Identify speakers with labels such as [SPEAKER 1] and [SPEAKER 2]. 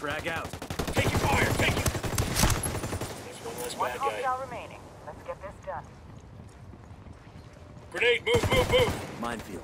[SPEAKER 1] Frag out.
[SPEAKER 2] Taking fire, taking. There's one less
[SPEAKER 3] remaining. Let's get this done.
[SPEAKER 2] Grenade, move, move, move.
[SPEAKER 1] Minefield.